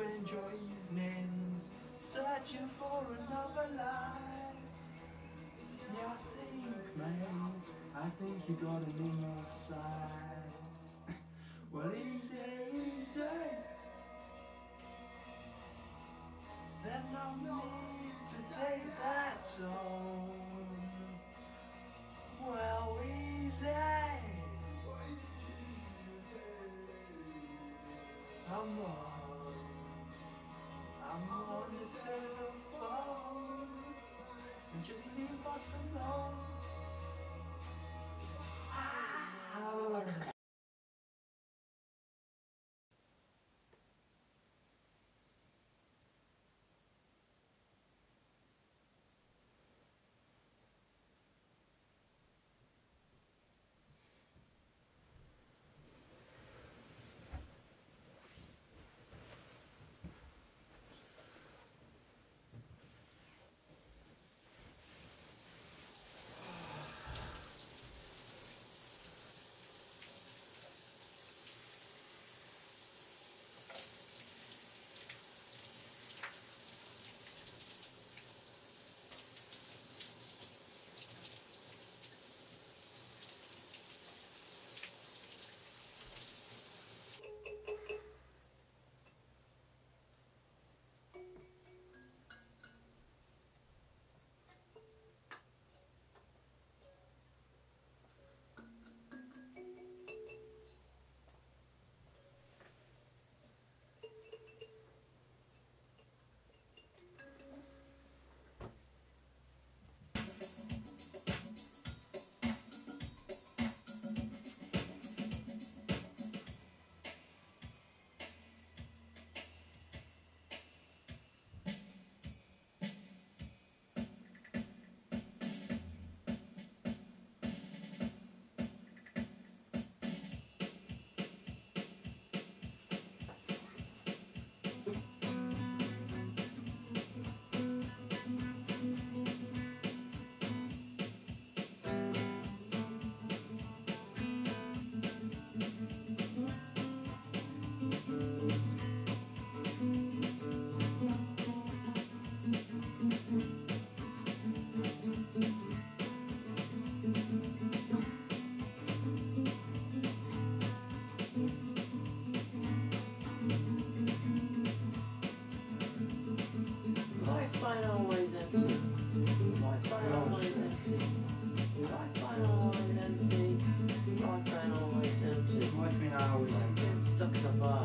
You evenings searching for another life. Yeah, I think, mate, I think you got it in your sights. well, easy, easy. There's no us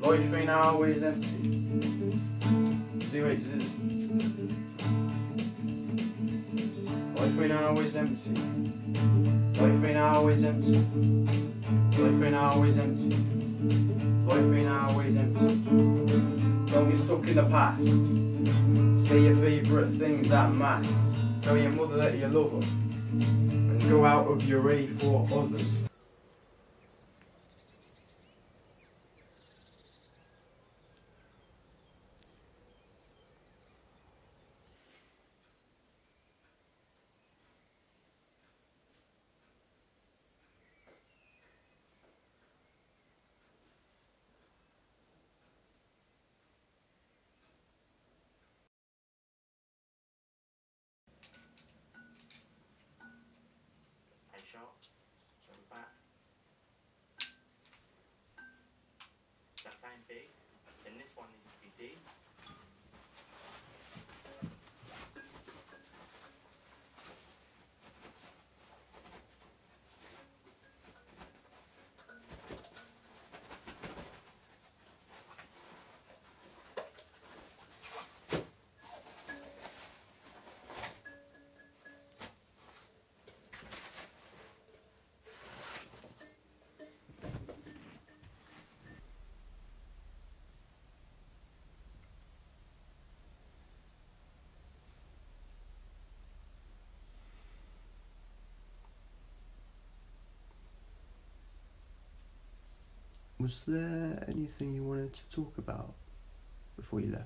Life ain't always empty. Do exist. Life ain't always empty. Life ain't always empty. Life ain't always empty. Life ain't always empty. Don't get stuck in the past. Say your favourite things at mass. Tell your mother that you love her. And go out of your way for others. A sharp. So back. That same B. This one needs to be D. Was there anything you wanted to talk about before you left?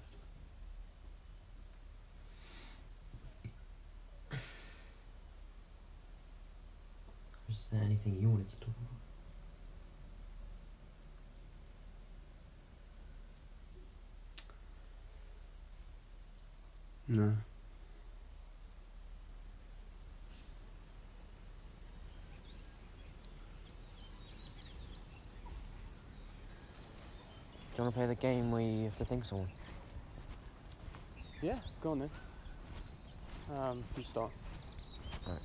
Was there anything you wanted to talk about? No. Do you want to play the game where you have to think someone? Yeah, go on then. Um, you start. Um,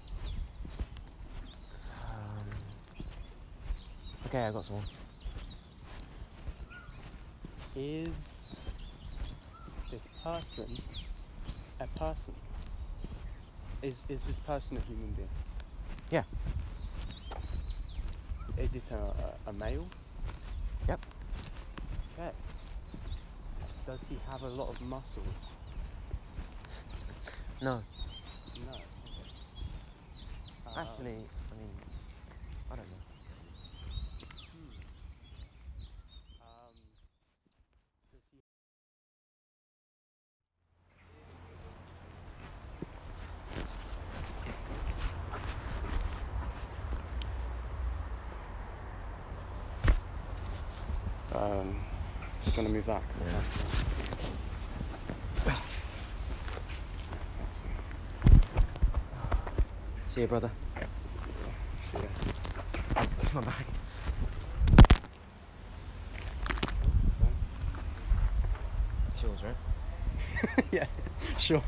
okay, I got someone. Is this person a person? Is is this person a human being? Yeah. Is it a, a, a male? Yep. Okay. Does he have a lot of muscles? No, No. Okay. Um, actually, I mean, I don't know. hmm. Um, Um, just gonna move that. Yeah. See you, brother. See ya. It's my bag. It's yours, right? yeah, sure.